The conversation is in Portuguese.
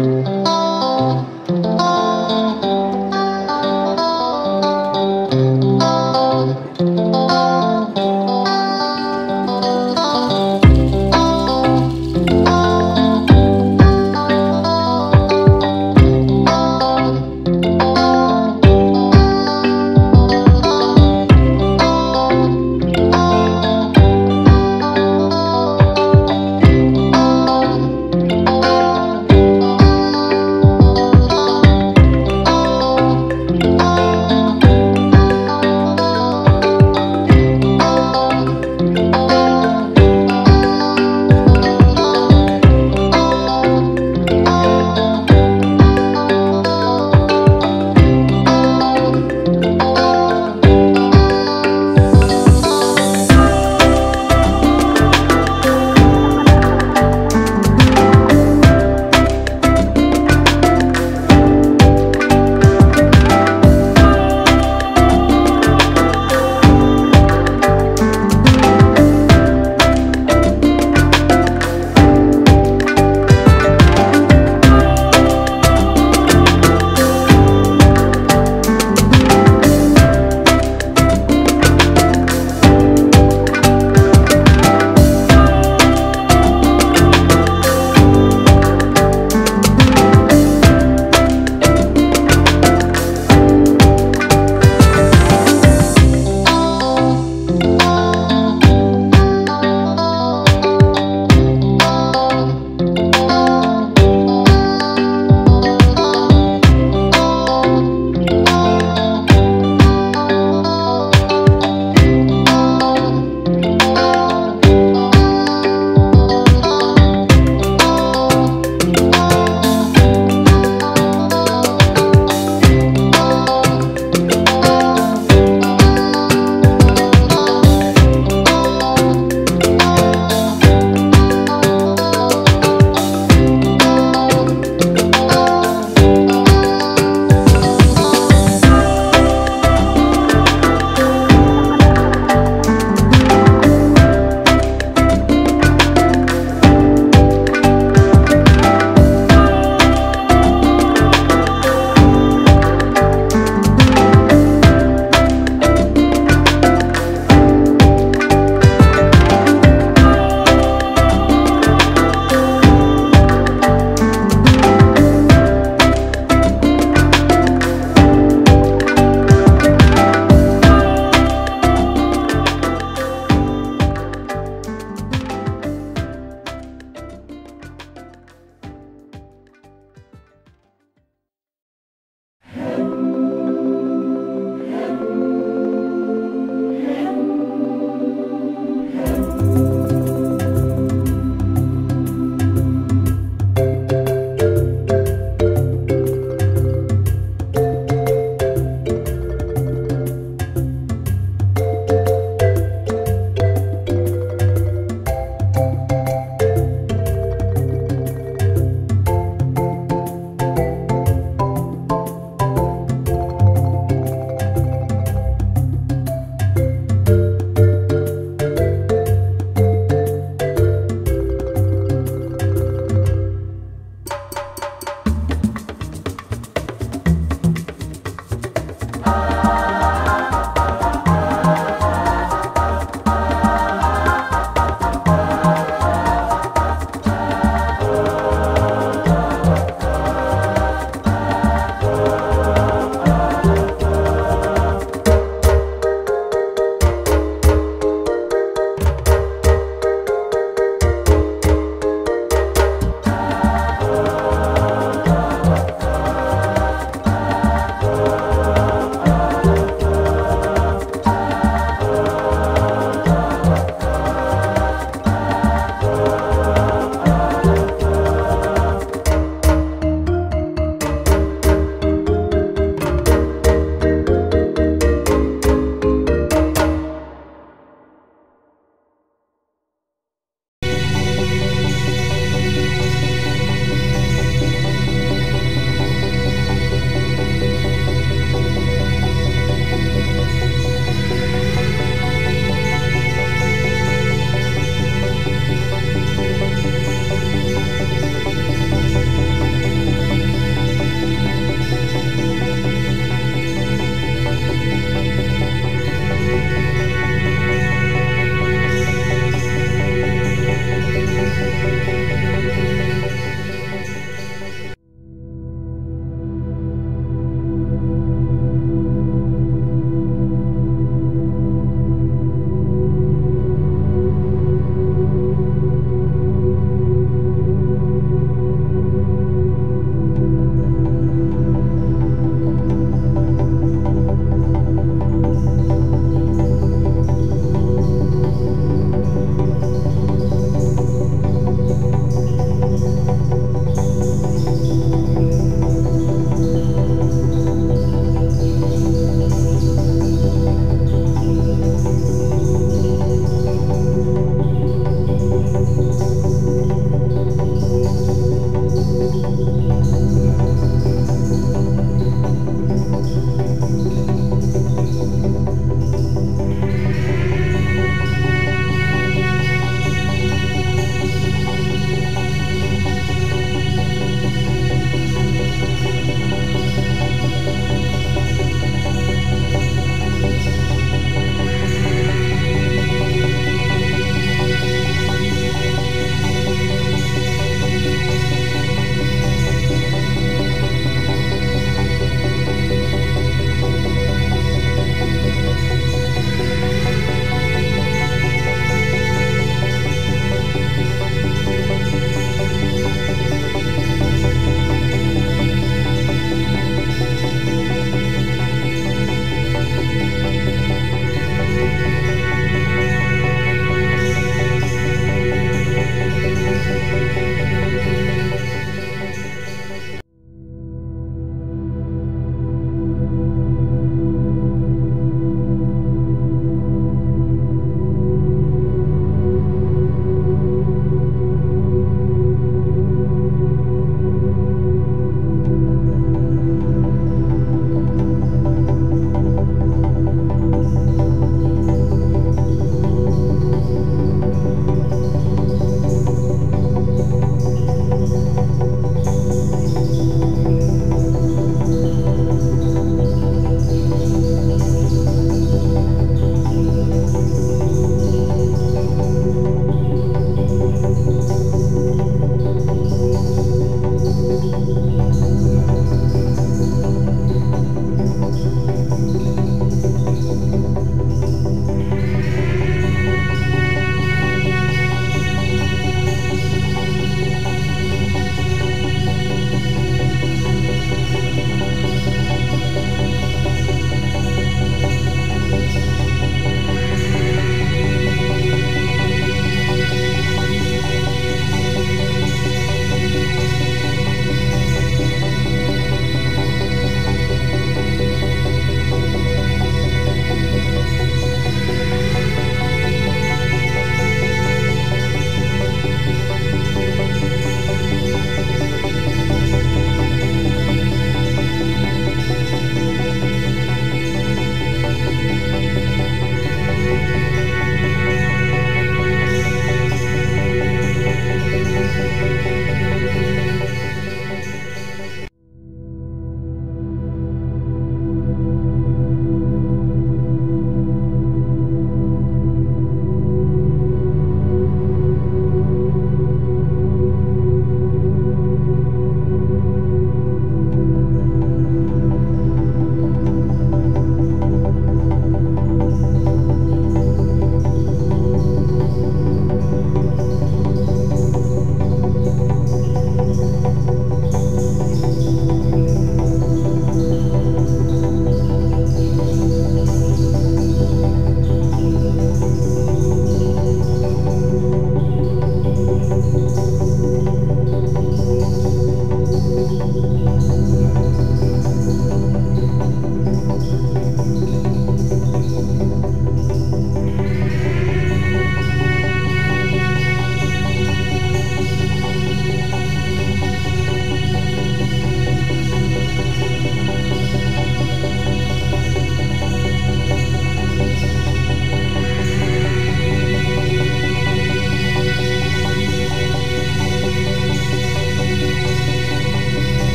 Música